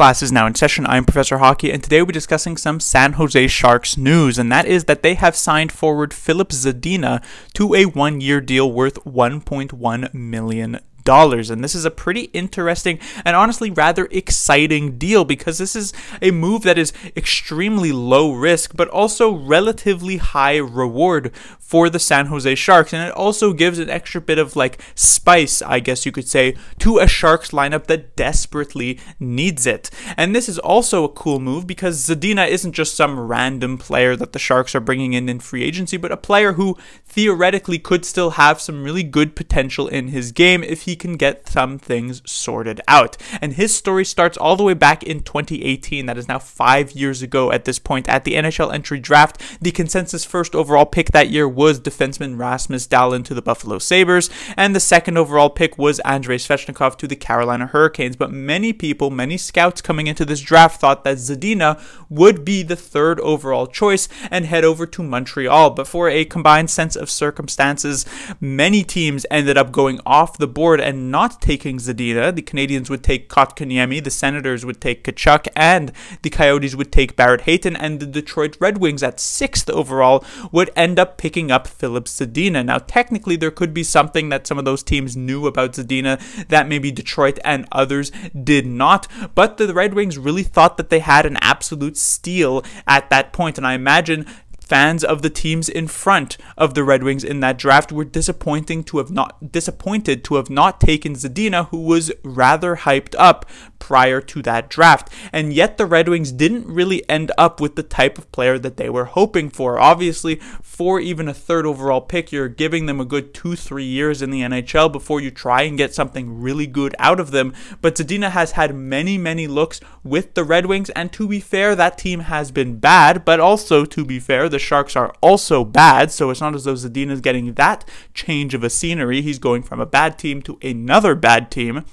class is now in session. I'm Professor Hockey, and today we'll be discussing some San Jose Sharks news, and that is that they have signed forward Filip Zadina to a one year deal worth $1.1 million. Dollars and this is a pretty interesting and honestly rather exciting deal because this is a move that is extremely low risk, but also relatively high reward for the San Jose Sharks. And it also gives an extra bit of like spice, I guess you could say, to a Sharks lineup that desperately needs it. And this is also a cool move because Zadina isn't just some random player that the Sharks are bringing in in free agency, but a player who theoretically could still have some really good potential in his game if he can get some things sorted out. And his story starts all the way back in 2018. That is now five years ago at this point. At the NHL entry draft, the consensus first overall pick that year was defenseman Rasmus Dahlin to the Buffalo Sabres, and the second overall pick was Andrei Svechnikov to the Carolina Hurricanes. But many people, many scouts coming into this draft thought that Zadina would be the third overall choice and head over to Montreal. But for a combined sense of circumstances, many teams ended up going off the board and not taking Zadina. The Canadiens would take Kotkaniemi, the Senators would take Tkachuk, and the Coyotes would take Barrett Hayton, and the Detroit Red Wings at sixth overall would end up picking up Filip Zadina. Now, technically, there could be something that some of those teams knew about Zadina that maybe Detroit and others did not, but the Red Wings really thought that they had an absolute steal at that point, and I imagine fans of the teams in front of the Red Wings in that draft were disappointing to have not disappointed to have not taken Zadina, who was rather hyped up prior to that draft. And yet the Red Wings didn't really end up with the type of player that they were hoping for. Obviously, for even a third overall pick, you're giving them a good two, three years in the NHL before you try and get something really good out of them. But Zadina has had many, many looks with the Red Wings, and to be fair, that team has been bad, but also to be fair, the Sharks are also bad, so it's not as though Zadina is getting that change of a scenery. He's going from a bad team to another bad team.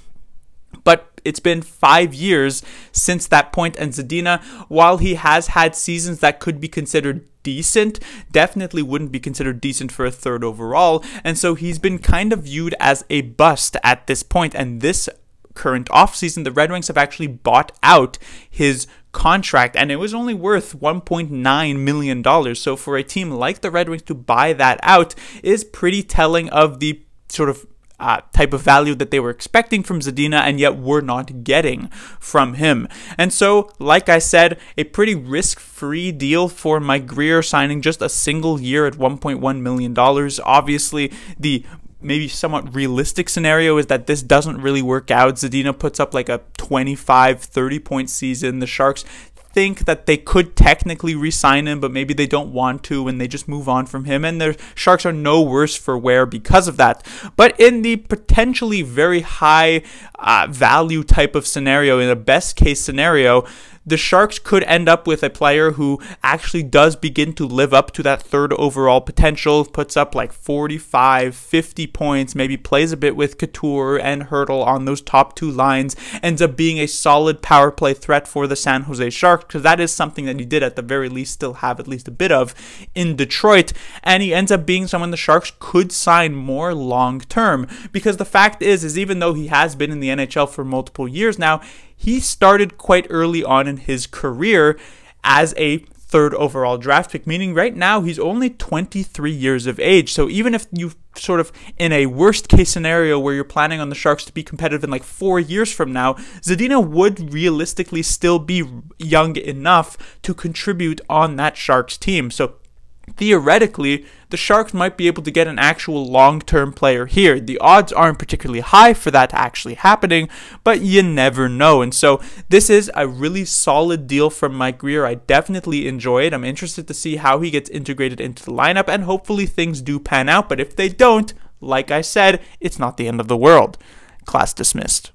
But it's been five years since that point, and Zadina, while he has had seasons that could be considered decent, definitely wouldn't be considered decent for a third overall, and so he's been kind of viewed as a bust at this point, and this current offseason, the Red Wings have actually bought out his contract and it was only worth $1.9 million. So for a team like the Red Wings to buy that out is pretty telling of the sort of uh, type of value that they were expecting from Zadina and yet were not getting from him. And so, like I said, a pretty risk free deal for Mike Grier signing just a single year at $1.1 million. Obviously, the maybe somewhat realistic scenario is that this doesn't really work out. Zadina puts up like a 25, 30 point season. The Sharks think that they could technically re-sign him, but maybe they don't want to and they just move on from him. And the Sharks are no worse for wear because of that. But in the potentially very high uh, value type of scenario, in a best case scenario, the Sharks could end up with a player who actually does begin to live up to that third overall potential, puts up like 45, 50 points, maybe plays a bit with Couture and Hertl on those top two lines, ends up being a solid power play threat for the San Jose Sharks, because that is something that he did at the very least still have at least a bit of in Detroit. And he ends up being someone the Sharks could sign more long term, because the fact is, is even though he has been in the NHL for multiple years now, he started quite early on in his career as a third overall draft pick, meaning right now he's only 23 years of age. So even if you sort of in a worst case scenario where you're planning on the Sharks to be competitive in like four years from now, Zadina would realistically still be young enough to contribute on that Sharks team. So theoretically, the Sharks might be able to get an actual long term player here. The odds aren't particularly high for that actually happening, but you never know. And so, this is a really solid deal from Mike Grier. I definitely enjoy it. I'm interested to see how he gets integrated into the lineup, and hopefully, things do pan out. But if they don't, like I said, it's not the end of the world. Class dismissed.